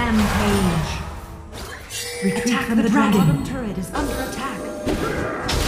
Rampage. Retreat attack from the, the dragon. dragon. turret is under attack.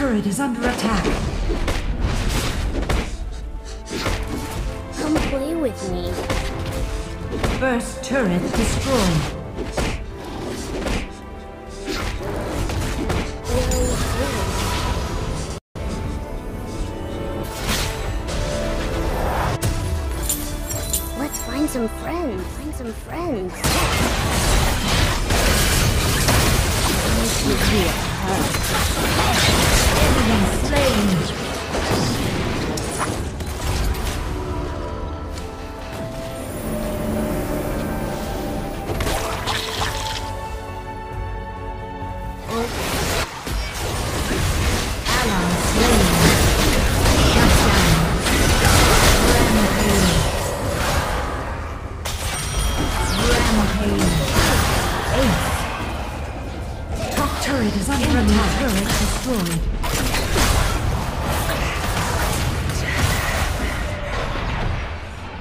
Turret is under attack. Come play with me. First turret destroyed. Some friends. Enemy slain.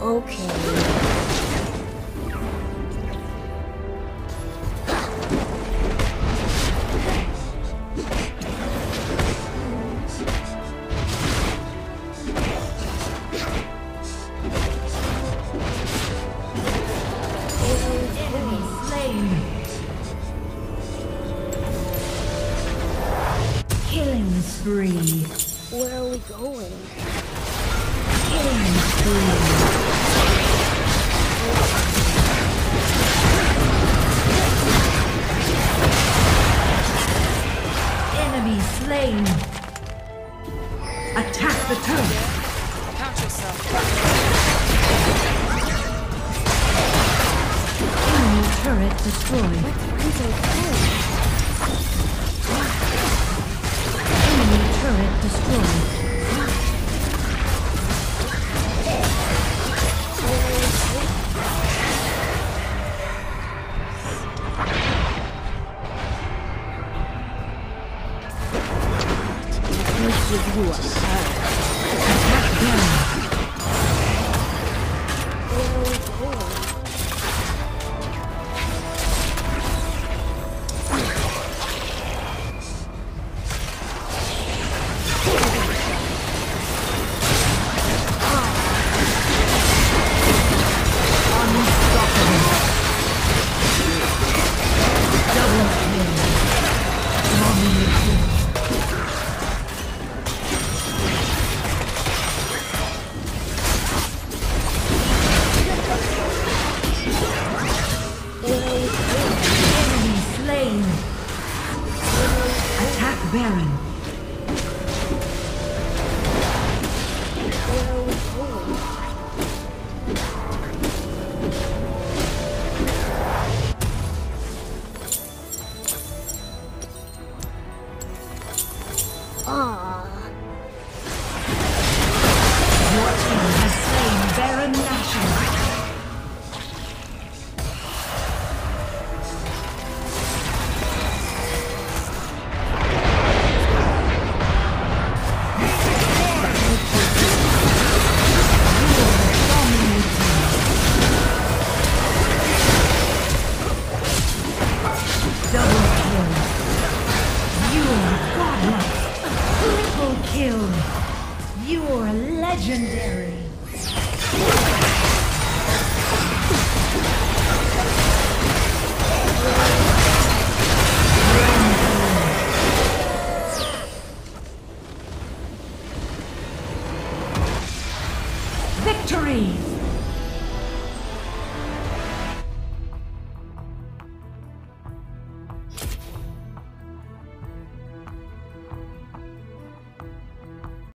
Okay. Killing spree. Where are we going? Killing spree. Enemy slain. Attack the turret. destroyed. Enemy turret destroyed. Baron.